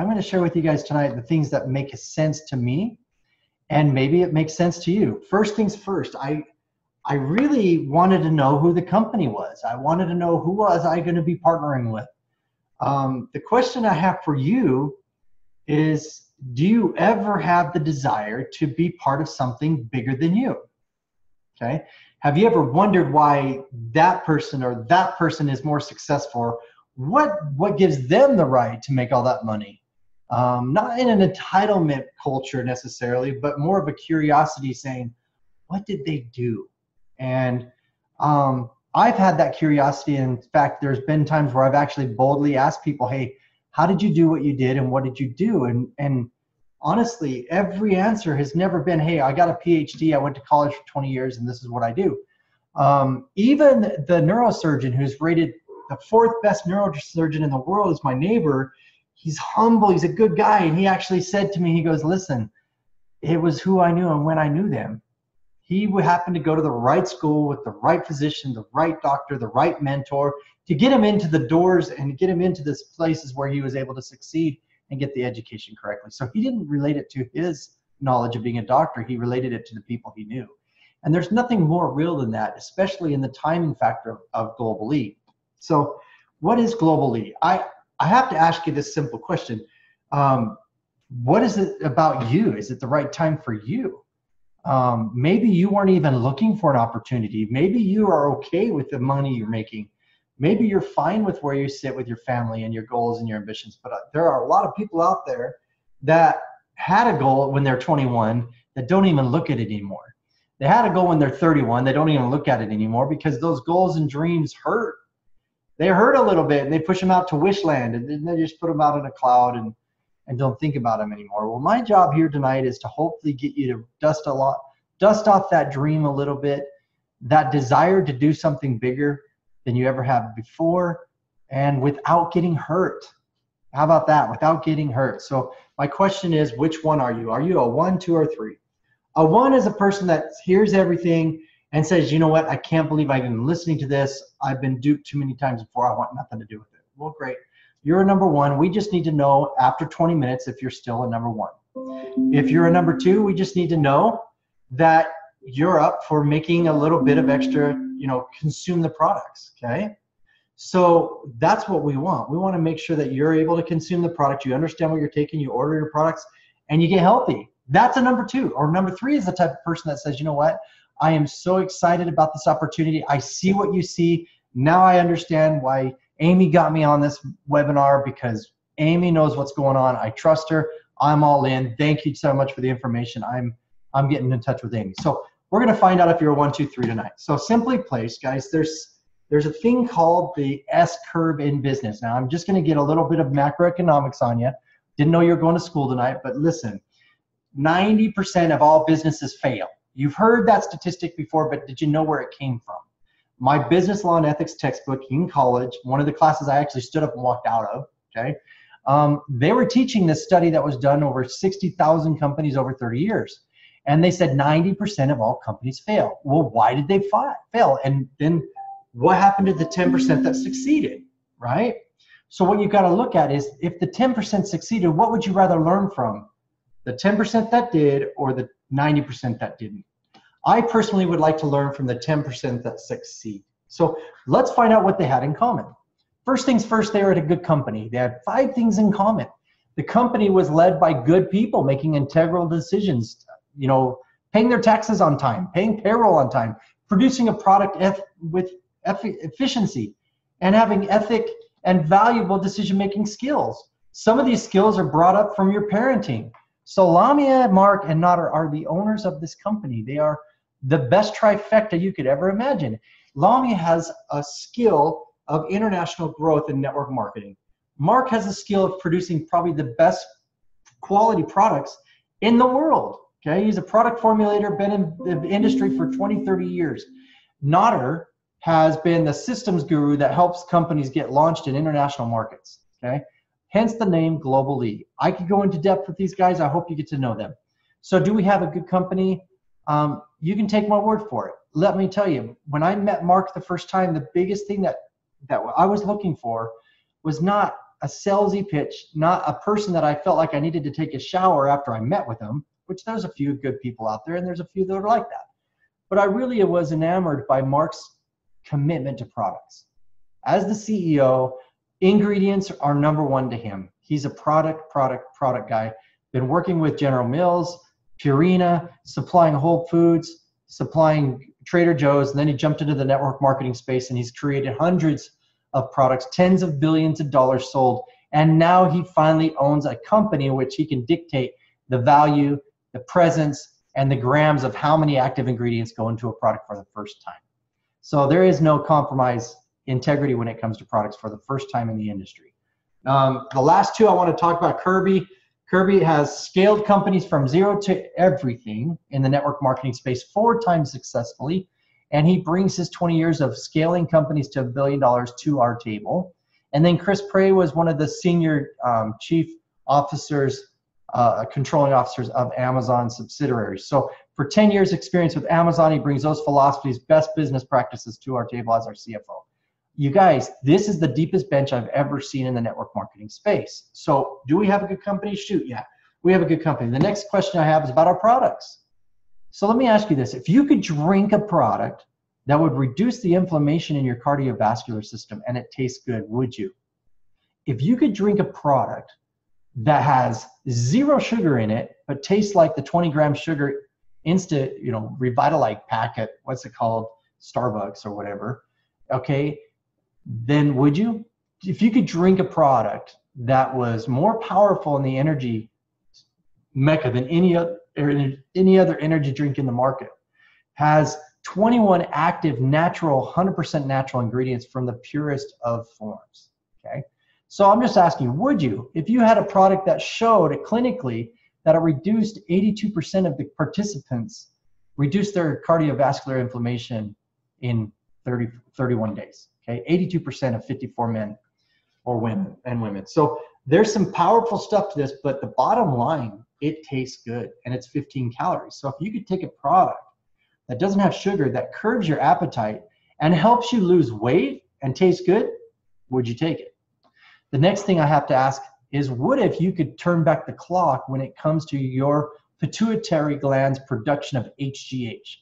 I'm going to share with you guys tonight the things that make sense to me, and maybe it makes sense to you. First things first, I I really wanted to know who the company was. I wanted to know who was I going to be partnering with. Um, the question I have for you is do you ever have the desire to be part of something bigger than you? Okay. Have you ever wondered why that person or that person is more successful? What what gives them the right to make all that money? Um, not in an entitlement culture necessarily, but more of a curiosity saying, what did they do? And um, I've had that curiosity. In fact, there's been times where I've actually boldly asked people, "Hey, how did you do what you did, and what did you do?" And and honestly, every answer has never been, "Hey, I got a PhD. I went to college for 20 years, and this is what I do." Um, even the neurosurgeon who's rated the fourth best neurosurgeon in the world is my neighbor. He's humble. He's a good guy, and he actually said to me, "He goes, listen, it was who I knew and when I knew them." he would happen to go to the right school with the right physician, the right doctor, the right mentor to get him into the doors and get him into this places where he was able to succeed and get the education correctly. So he didn't relate it to his knowledge of being a doctor, he related it to the people he knew. And there's nothing more real than that, especially in the timing factor of Global E. So, what is Global E? I, I have to ask you this simple question. Um, what is it about you? Is it the right time for you? um, maybe you weren't even looking for an opportunity maybe you are okay with the money you're making maybe you're fine with where you sit with your family and your goals and your ambitions but uh, there are a lot of people out there that had a goal when they're 21 that don't even look at it anymore they had a goal when they're 31 they don't even look at it anymore because those goals and dreams hurt they hurt a little bit and they push them out to wishland and then they just put them out in a cloud and and don't think about them anymore. Well, my job here tonight is to hopefully get you to dust a lot, dust off that dream a little bit, that desire to do something bigger than you ever have before, and without getting hurt. How about that? Without getting hurt. So my question is, which one are you? Are you a one, two, or three? A one is a person that hears everything and says, you know what? I can't believe I've been listening to this. I've been duped too many times before. I want nothing to do with it. Well, great. You're a number one. We just need to know after 20 minutes if you're still a number one. If you're a number two, we just need to know that you're up for making a little bit of extra, you know, consume the products. Okay. So that's what we want. We want to make sure that you're able to consume the product, you understand what you're taking, you order your products, and you get healthy. That's a number two. Or number three is the type of person that says, you know what? I am so excited about this opportunity. I see what you see. Now I understand why Amy got me on this webinar because Amy knows what's going on. I trust her. I'm all in. Thank you so much for the information. I'm I'm getting in touch with Amy. So we're going to find out if you're a one, two, three tonight. So simply placed, guys, there's there's a thing called the S curve in business. Now I'm just going to get a little bit of macroeconomics on you. Didn't know you were going to school tonight, but listen, 90% of all businesses fail. You've heard that statistic before, but did you know where it came from? my business law and ethics textbook in college, one of the classes I actually stood up and walked out of, okay, um, they were teaching this study that was done over 60,000 companies over 30 years. And they said 90% of all companies fail. Well, why did they fail? And then what happened to the 10% that succeeded, right? So what you've got to look at is if the 10% succeeded, what would you rather learn from? The 10% that did or the 90% that didn't? I personally would like to learn from the 10% that succeed. So let's find out what they had in common. First things first, they were at a good company. They had five things in common. The company was led by good people making integral decisions, you know, paying their taxes on time, paying payroll on time, producing a product with efficiency, and having ethic and valuable decision making skills. Some of these skills are brought up from your parenting. So Lamia, Mark, and Nauder are the owners of this company. They are the best trifecta you could ever imagine. Lamia has a skill of international growth and network marketing. Mark has a skill of producing probably the best quality products in the world. Okay, he's a product formulator, been in the industry for 20, 30 years. Nauder has been the systems guru that helps companies get launched in international markets. Okay, hence the name Global. I could go into depth with these guys. I hope you get to know them. So, do we have a good company? Um, you can take my word for it. Let me tell you, when I met Mark the first time, the biggest thing that that I was looking for was not a salesy pitch, not a person that I felt like I needed to take a shower after I met with them, which there's a few good people out there and there's a few that are like that. But I really was enamored by Mark's commitment to products. As the CEO, ingredients are number one to him. He's a product, product, product guy. Been working with General Mills, Purina, supplying Whole Foods, supplying Trader Joe's, and then he jumped into the network marketing space and he's created hundreds of products, tens of billions of dollars sold. And now he finally owns a company in which he can dictate the value, the presence, and the grams of how many active ingredients go into a product for the first time. So there is no compromise integrity when it comes to products for the first time in the industry. Um, the last two I want to talk about Kirby. Kirby has scaled companies from zero to everything in the network marketing space four times successfully and he brings his 20 years of scaling companies to a billion dollars to our table. And then Chris Prey was one of the senior um, chief officers, uh, controlling officers of Amazon subsidiaries. So for 10 years experience with Amazon, he brings those philosophies, best business practices to our table as our CFO. You guys, this is the deepest bench I've ever seen in the network marketing space. So do we have a good company? Shoot, yeah, we have a good company. The next question I have is about our products. So let me ask you this. If you could drink a product that would reduce the inflammation in your cardiovascular system and it tastes good, would you? If you could drink a product that has zero sugar in it, but tastes like the 20 gram sugar instant, you know, Revitalite packet, what's it called? Starbucks or whatever. Okay. Then would you? If you could drink a product that was more powerful in the energy mecca than any other any other energy drink in the market has 21 active natural 100% natural ingredients from the purest of forms okay so i'm just asking would you if you had a product that showed clinically that it reduced 82% of the participants reduced their cardiovascular inflammation in 30 31 days okay 82% of 54 men or women and women so there's some powerful stuff to this but the bottom line it tastes good and it's 15 calories. So if you could take a product that doesn't have sugar, that curbs your appetite and helps you lose weight and taste good, would you take it? The next thing I have to ask is what if you could turn back the clock when it comes to your pituitary gland's production of HGH?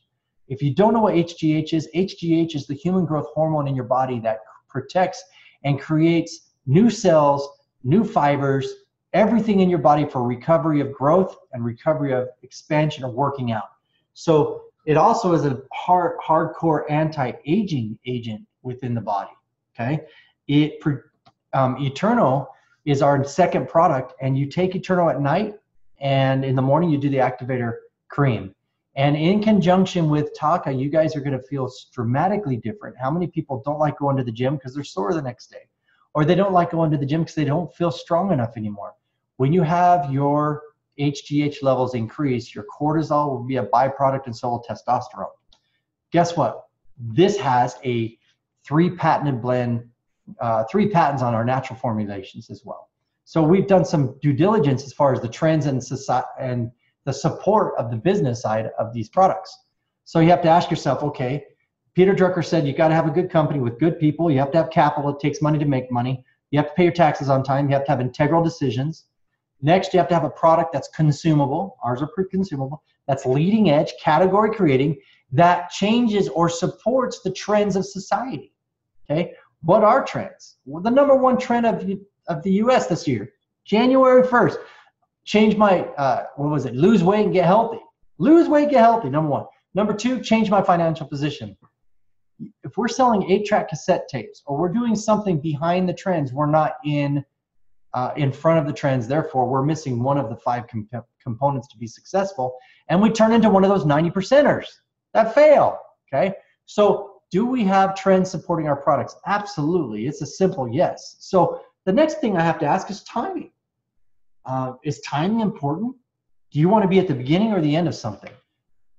If you don't know what HGH is, HGH is the human growth hormone in your body that protects and creates new cells, new fibers, everything in your body for recovery of growth and recovery of expansion of working out. So it also is a hard, hardcore anti-aging agent within the body. Okay, it um, Eterno is our second product, and you take Eterno at night, and in the morning you do the activator cream. And in conjunction with Taka, you guys are going to feel dramatically different. How many people don't like going to the gym because they're sore the next day? Or they don't like going to the gym because they don't feel strong enough anymore. When you have your HGH levels increase, your cortisol will be a byproduct and so will testosterone. Guess what? This has a three patented blend, uh, three patents on our natural formulations as well. So we've done some due diligence as far as the trends and society and the support of the business side of these products. So you have to ask yourself, okay, Peter Drucker said you got to have a good company with good people. You have to have capital. It takes money to make money. You have to pay your taxes on time. You have to have integral decisions. Next, you have to have a product that's consumable. Ours are pre-consumable. That's leading edge, category creating, that changes or supports the trends of society. Okay, what are trends? Well, the number one trend of, of the U.S. this year, January 1st, change my uh, what was it? Lose weight and get healthy. Lose weight, get healthy. Number one. Number two, change my financial position. If we're selling eight-track cassette tapes or we're doing something behind the trends, we're not in uh, in front of the trends. Therefore, we're missing one of the five comp- components to be successful, and we turn into one of those 90 percenters that fail. Okay, so do we have trends supporting our products? Absolutely. It's a simple yes. So the next thing I have to ask is timing. Uh, is timing important? Do you want to be at the beginning or the end of something?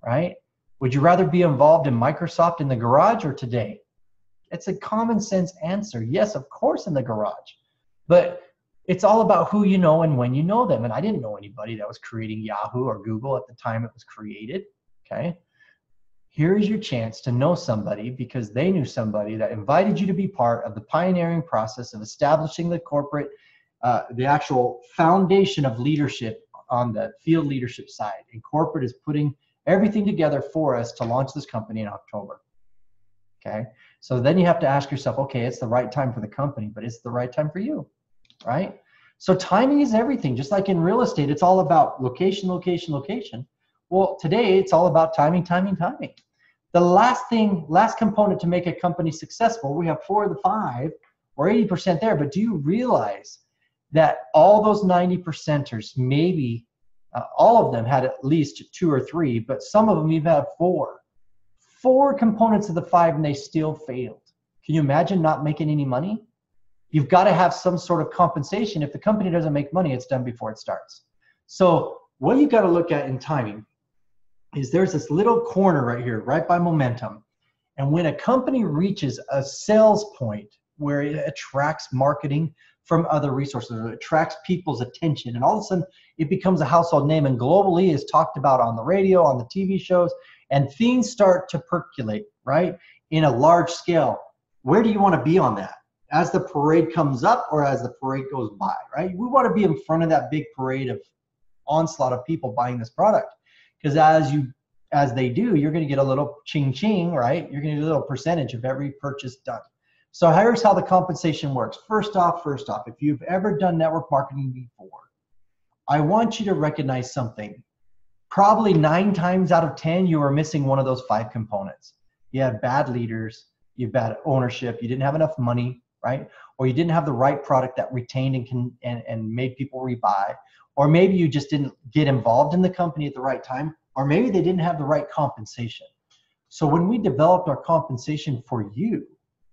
Right? Would you rather be involved in Microsoft in the garage or today? It's a common sense answer. Yes, of course, in the garage. But it's all about who you know and when you know them. And I didn't know anybody that was creating Yahoo or Google at the time it was created. Okay. Here's your chance to know somebody because they knew somebody that invited you to be part of the pioneering process of establishing the corporate uh, the actual foundation of leadership on the field leadership side. And corporate is putting everything together for us to launch this company in October. Okay. So then you have to ask yourself, okay, it's the right time for the company, but it's the right time for you, right? So timing is everything. Just like in real estate, it's all about location, location, location. Well, today it's all about timing, timing, timing. The last thing, last component to make a company successful, we have four of the five or 80% there, but do you realize that all those 90 percenters, maybe uh, all of them had at least two or three, but some of them even had four. Four components of the five and they still failed. Can you imagine not making any money? You've got to have some sort of compensation. If the company doesn't make money, it's done before it starts. So, what you've got to look at in timing is there's this little corner right here, right by momentum. And when a company reaches a sales point where it attracts marketing, from other resources. It attracts people's attention, and all of a sudden it becomes a household name, and Globallee is talked about on the radio, on the TV shows, and things start to percolate right in a large scale. Where do you want to be on that? As the parade comes up, or as the parade goes by, right? We want to be in front of that big parade of onslaught of people buying this product, because as you as they do, you're going to get a little ching ching, right? You're going to get a little percentage of every purchase done. So here's how the compensation works. First off, first off, if you've ever done network marketing before, I want you to recognize something. Probably nine times out of 10, you are missing one of those five components. You have bad leaders, you have bad ownership, you didn't have enough money, right? Or you didn't have the right product that retained and, can, and, and made people rebuy. Or maybe you just didn't get involved in the company at the right time. Or maybe they didn't have the right compensation. So when we developed our compensation for you,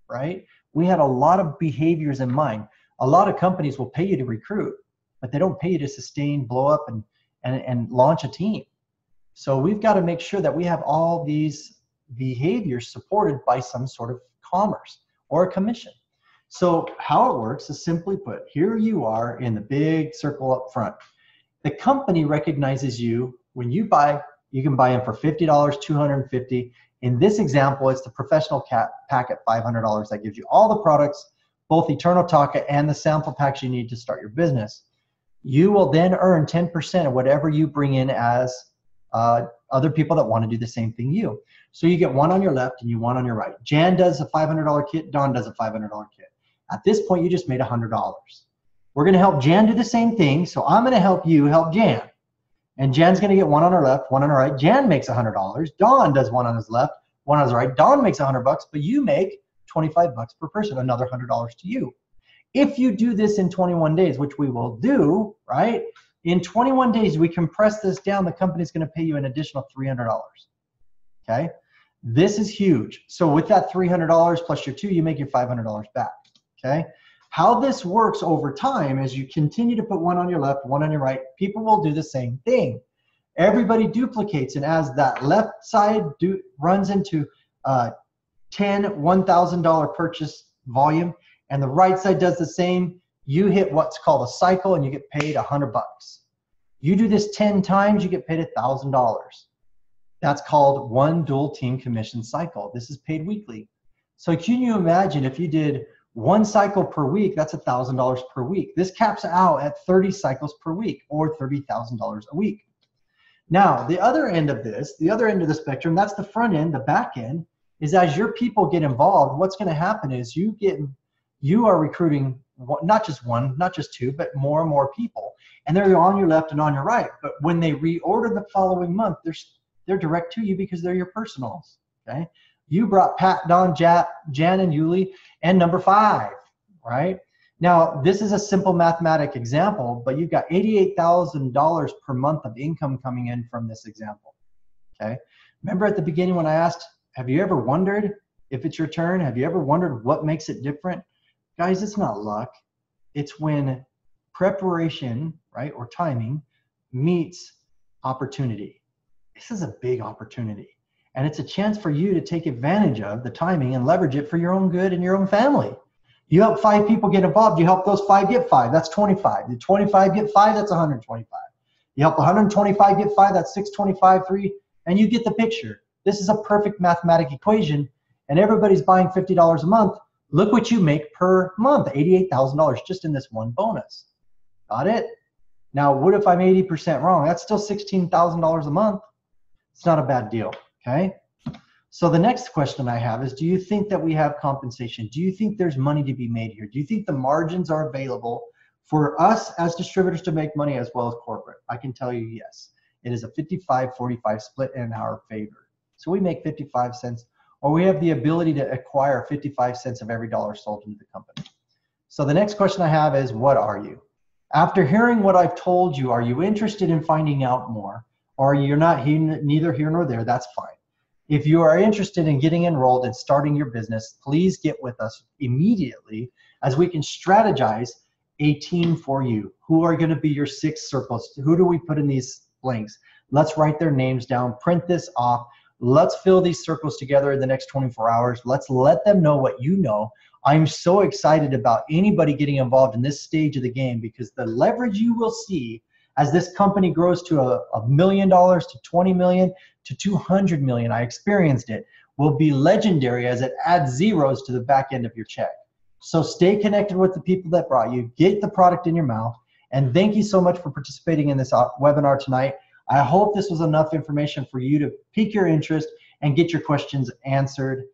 right? We had a lot of behaviors in mind. A lot of companies will pay you to recruit, but they don't pay you to sustain, blow up, and, and, and launch a team. So we've got to make sure that we have all these behaviors supported by some sort of commerce or a commission. So how it works is simply put, here you are in the big circle up front. The company recognizes you when you buy, you can buy them for $50, 250 in this example, it's the professional cat pack at $500 that gives you all the products, both Eterno Taka and the sample packs you need to start your business. You will then earn 10% of whatever you bring in as uh, other people that want to do the same thing you. So you get one on your left and you one on your right. Jan does a $500 kit, Don does a $500 kit. At this point, you just made $100. We're going to help Jan do the same thing. So I'm going to help you help Jan. And Jan's going to get one on her left, one on her right. Jan makes $100. Don does one on his left, one on his right. Don makes 100 bucks, but you make 25 bucks per person, another $100 to you. If you do this in 21 days, which we will do, right? In 21 days, we compress this down, the company's going to pay you an additional $300. Okay? This is huge. So with that $300 plus your two, you make your $500 back. Okay? How this works over time is you continue to put one on your left, one on your right. People will do the same thing. Everybody duplicates, and as that left side runs into uh, 10 $1,000 purchase volume, and the right side does the same, you hit what's called a cycle, and you get paid 100 bucks. You do this 10 times, you get paid $1,000. That's called one dual team commission cycle. This is paid weekly. So can you imagine if you did one cycle per week, that's $1,000 per week. This caps out at 30 cycles per week or $30,000 a week. Now, the other end of this, the other end of the spectrum, that's the front end, the back end, is as your people get involved, what's going to happen is you get you are recruiting not just one, not just two, but more and more people. And they're on your left and on your right. But when they reorder the following month, they're they're direct to you because they're your personals. Okay. You brought Pat, Don, Jan, Jan and Yuli, and number five, right? Now, this is a simple mathematic example, but you've got $88,000 per month of income coming in from this example. Okay. Remember at the beginning when I asked, have you ever wondered if it's your turn? Have you ever wondered what makes it different? Guys, it's not luck. It's when preparation, right, or timing meets opportunity. This is a big opportunity. And it's a chance for you to take advantage of the timing and leverage it for your own good and your own family. You help five people get involved, you help those five get five, that's 25. The 25 get five, that's 125. You help 125 get five, that's 625, three, and you get the picture. This is a perfect mathematic equation, and everybody's buying $50 a month. Look what you make per month $88,000 just in this one bonus. Got it? Now, what if I'm 80% wrong? That's still $16,000 a month. It's not a bad deal, okay? So the next question I have is, do you think that we have compensation? Do you think there's money to be made here? Do you think the margins are available for us as distributors to make money as well as corporate? I can tell you yes. It is a 55-45 split in our favor. So we make 55 cents, or we have the ability to acquire 55 cents of every dollar sold into the company. So the next question I have is, what are you? After hearing what I've told you, are you interested in finding out more? Or you're not he, neither here nor there, that's fine. If you are interested in getting enrolled and starting your business, please get with us immediately as we can strategize a team for you. Who are going to be your six circles? Who do we put in these blanks? Let's write their names down, print this off. Let's fill these circles together in the next 24 hours. Let's let them know what you know. I'm so excited about anybody getting involved in this stage of the game because the leverage you will see as this company grows to a, a million dollars to 20 million to 200 million, I experienced it, will be legendary as it adds zeros to the back end of your check. So stay connected with the people that brought you, get the product in your mouth, and thank you so much for participating in this uh, webinar tonight. I hope this was enough information for you to pique your interest and get your questions answered.